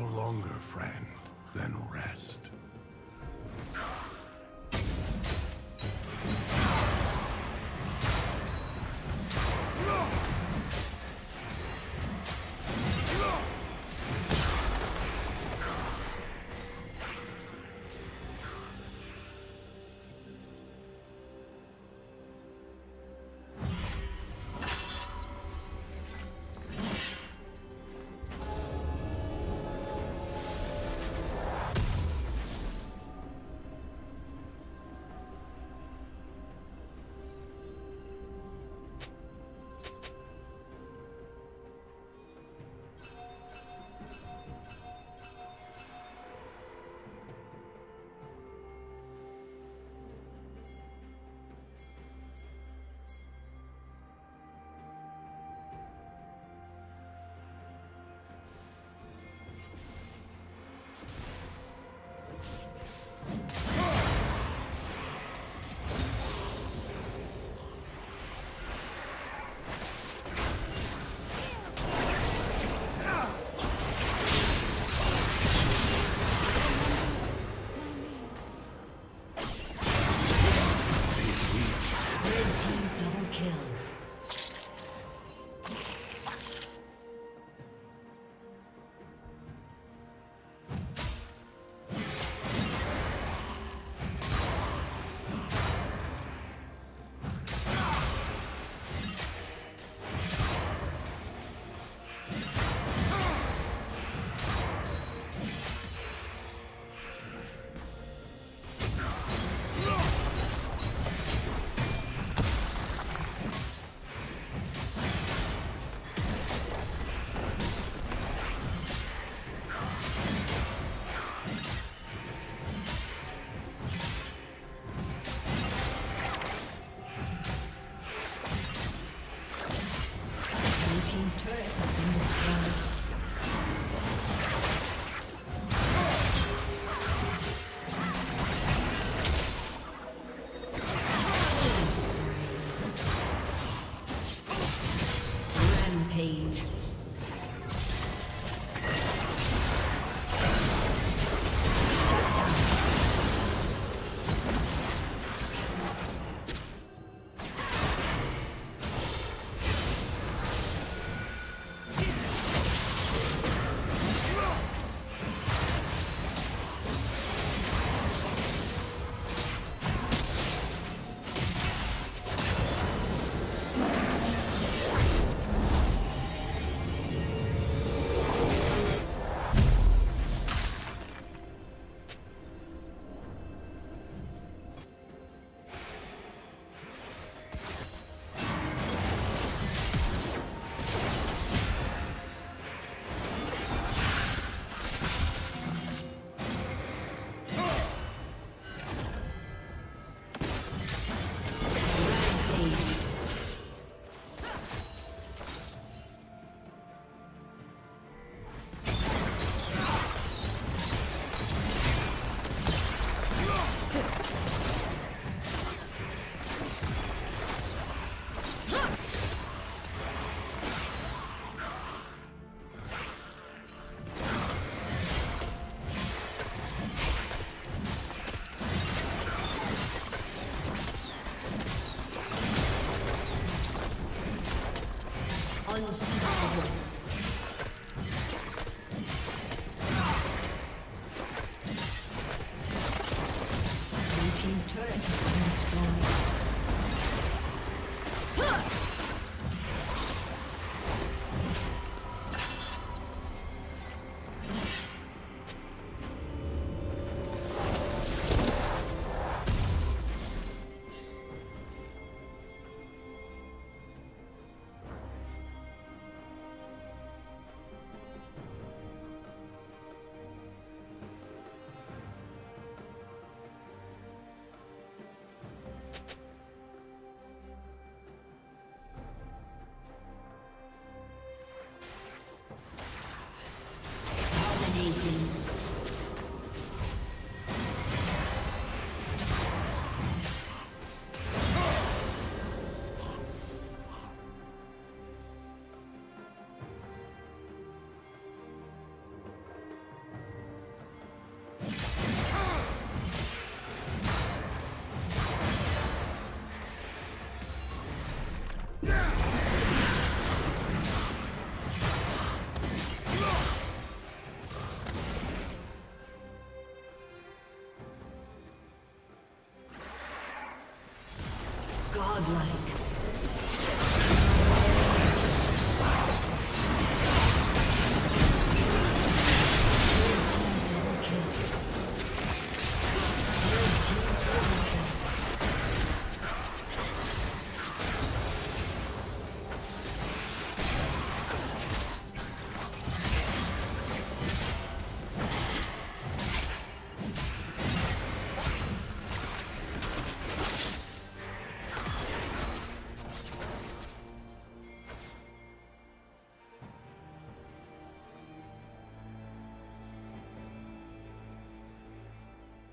little longer, friend,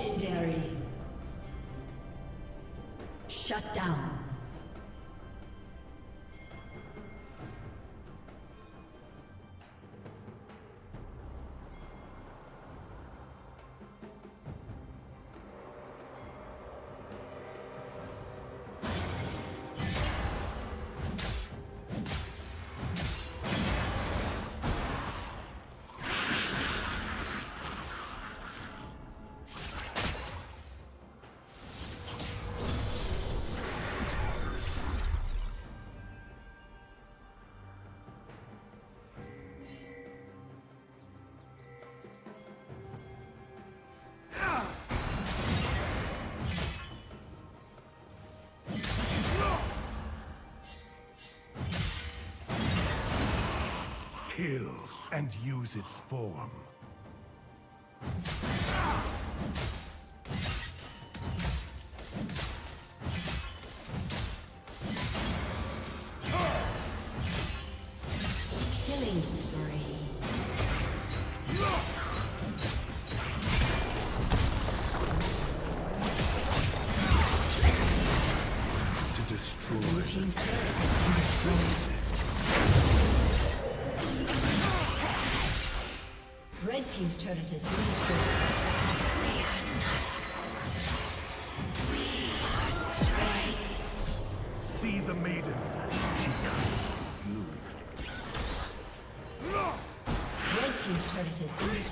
Legendary. And use its form. Killing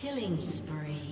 Killing spree.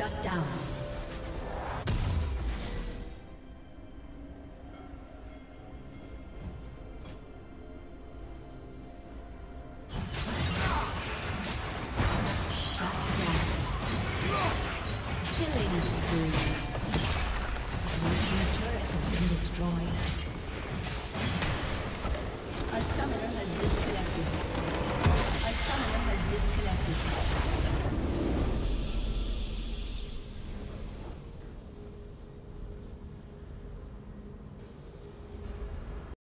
Shut down.